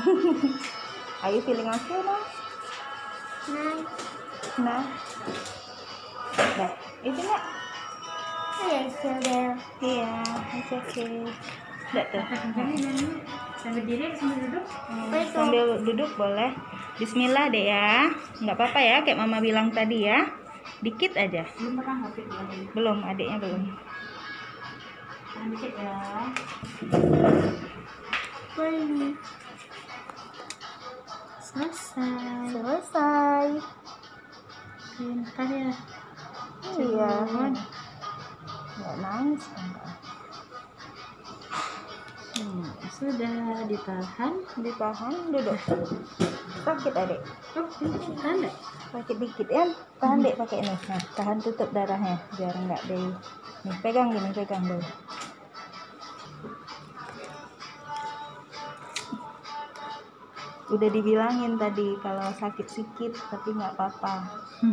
Are you feeling okay now? Nice. Nah. Dah, itu nak? Yeah, still there. Iya, it's okay. Dah tuh. Sambil diri, sambil duduk. Hmm, Sambil duduk boleh. Bismillah deh ya. Nggak apa-apa ya, kayak mama bilang tadi ya. Dikit aja. Belum pernah ngopi lagi. Belum, adiknya belum. Tahan dikit ya. Ready. Selesai. Selesai. Pintar ya. Iya. Nggak nangis enggak. Hmm, Sudah ditahan. ditahan duduk. Sakit adik. Oh, tahan nggak? Sakit dikit ya. Tahan dek pakai ini. Nah, tahan tutup darahnya biar nggak di. Nih, pegang gini, pegang dulu. Udah dibilangin tadi kalau sakit sikit tapi nggak apa-apa.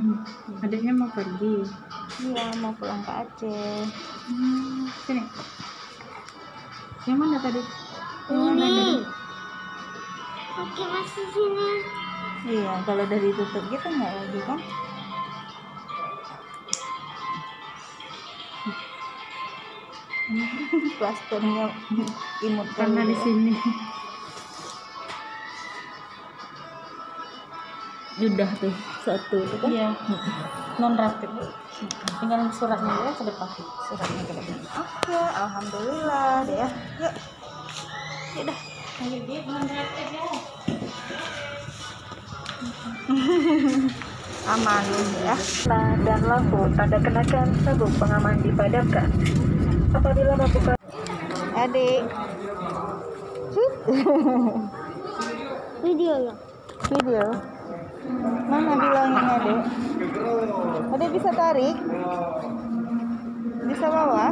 Adiknya mau pergi. Iya, mau pulang ke Aceh. Hmm, sini. Yang mana tadi? Yang mana Ini. tadi? Oke, masih sini. Iya, kalau udah ditutup gitu nggak lagi kan? Plasternya imut Karena di ya. sini. Udah tuh satu tuh kan? Iya. Non rapid. Tinggal suratnya ya ke depan. Suratnya ke depan. Oke, alhamdulillah deh ya. Yuk. Yuk dah. Aman ya. dan lampu tanda kenakan sabuk pengaman dipadamkan. Apabila melakukan Adik. Video ya. Video. Mana bilangin adik? Adik bisa tarik? Bisa bawa?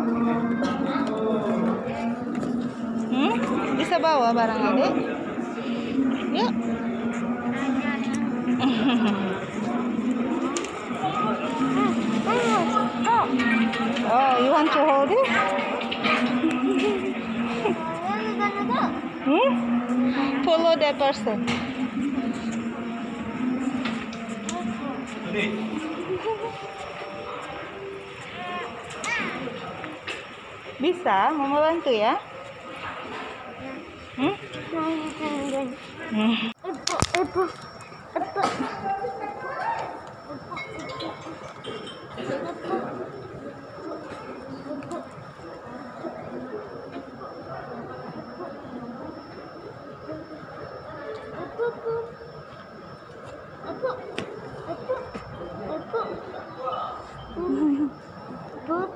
Hmm? Bisa bawa barang adik? Yuk. Oh, you want to hold it? Hmm? Follow that person. Bisa, mau bantu ya? Hmm? Hmm.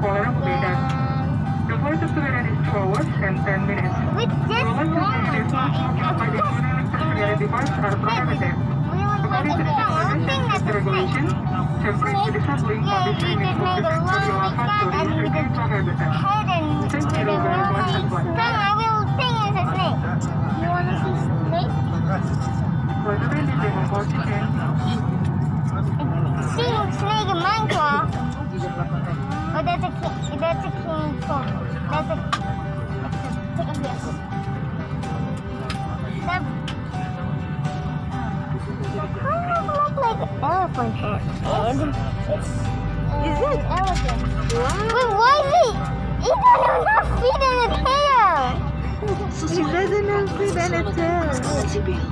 4. The flight of the minute is forward and 10 minutes. With this one, the device are the temperature is not linked to the training of the factory of factory. An elephant head. It's. Is it elephant? Wait, why is it? It doesn't have feet and a tail. It doesn't have feet and a tail. sipil.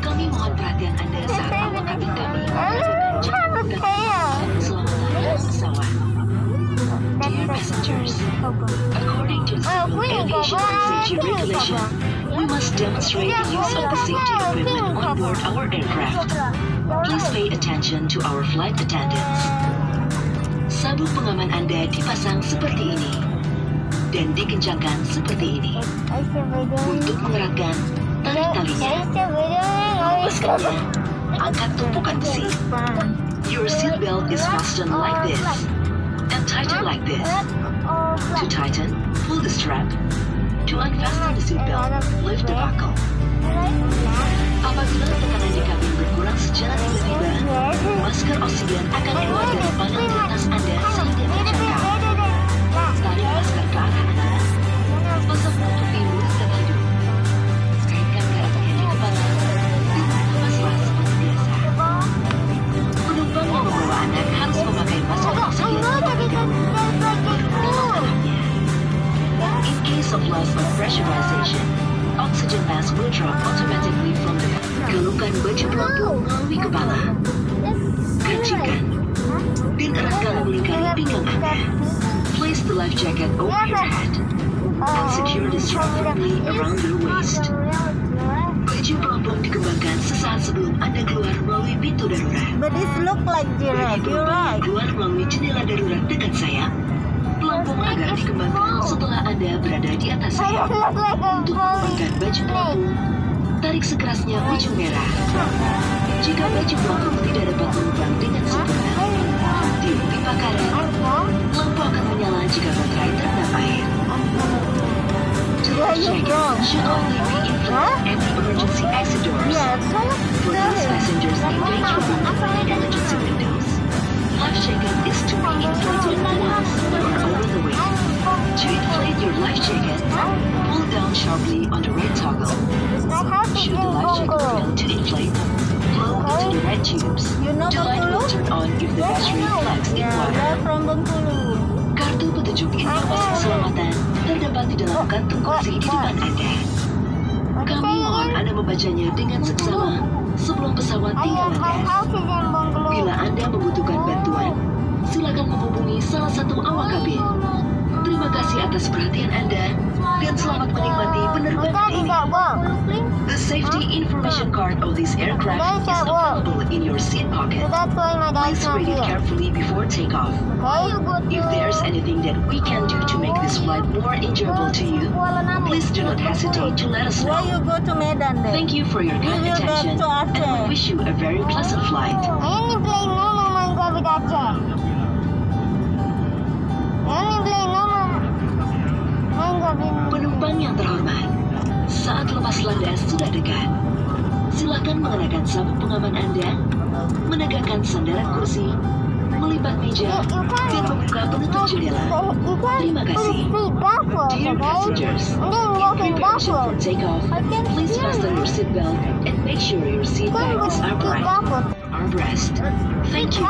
Kami mohon perhatian Anda saat awak kabin kami Elephants have a tail. Dear passengers, according to queen aviation cobra, safety regulation, we must demonstrate the use of the safety equipment on board our aircraft. Please pay attention to our flight attendants. Sabuk pengaman Anda dipasang seperti ini dan dikencangkan seperti ini untuk mengeratkan Can talinya. Melepaskannya, angkat tumpukan besi. Your seatbelt is fastened like this and tighten like this. To tighten, pull the strap. To unfasten the seatbelt, lift the buckle. Apabila tekanan di kabin berkurang secara tiba-tiba, masker oksigen akan keluar dari panel di atas Anda sehingga terjangkau. Tarik masker ke arah Anda. Dan biasa. Penumpang membawa anak harus memakai masker oksigen. In case of loss of pressurization, oxygen mask will drop automatically from the Galungkan baju pelampung melalui kepala. Kencingkan. Dan eratkan melingkari pinggang Anda. Place the life jacket over your head and secure the strap firmly around your waist. Baju pelampung dikembangkan sesaat sebelum Anda keluar melalui pintu darurat. But this look like right. yang keluar melalui jendela darurat dekat sayap, pelampung agar dikembangkan setelah Anda berada di atas sayap. Untuk mengembangkan baju pelampung, tarik sekerasnya ujung merah. Jika baju pelampung tidak dapat mengembang dengan sempurna, di pipa karet, lampu akan menyala jika baterai terendam air. Should only be emergency exit doors. For those passengers in danger emergency windows, life jacket your life jacket, pull down sharply on the red toggle. Should the life jacket fail to inflate, blow into the red tubes. You know The light will turn on if the battery flags in water. Kartu petunjuk informasi keselamatan. Terdapat di dalam kantung kursi di depan Anda. Kami mohon Anda membacanya dengan seksama. Sebelum pesawat tinggal landas. Bila Anda membutuhkan bantuan, silakan menghubungi salah satu awak kabin. Terima kasih atas perhatian Anda dan selamat menikmati penerbangan ini. The safety information card of this aircraft is available in your seat pocket. That's why my dad's Please read it carefully before takeoff. If there's anything that we can do to make this flight more enjoyable to you, please do not hesitate to let us know. go to Medan then? Thank you for your kind We will back attention and we wish you a very pleasant flight. I only play normal Minecraft with Aceh. I only play normal Minecraft in Penumpang yang terhormat, saat lepas landas sudah dekat. Silakan mengenakan sabuk pengaman Anda, menegakkan sandaran kursi, melipat meja, dan membuka penutup jendela. Terima kasih. Dear passengers, in preparation for takeoff, please fasten your seatbelt and make sure your seat belt is upright. Armrest. Thank you.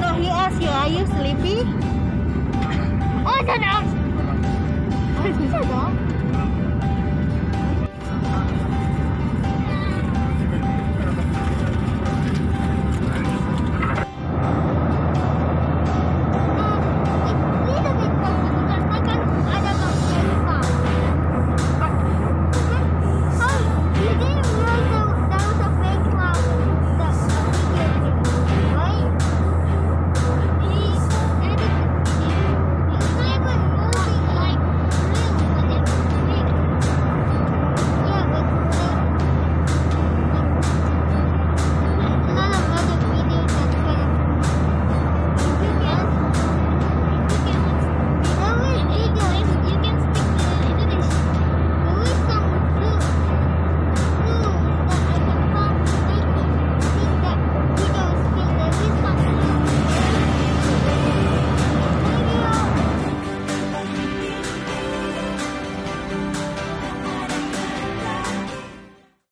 No, he asked you, are you sleepy? Oh, shut up! What did he say that?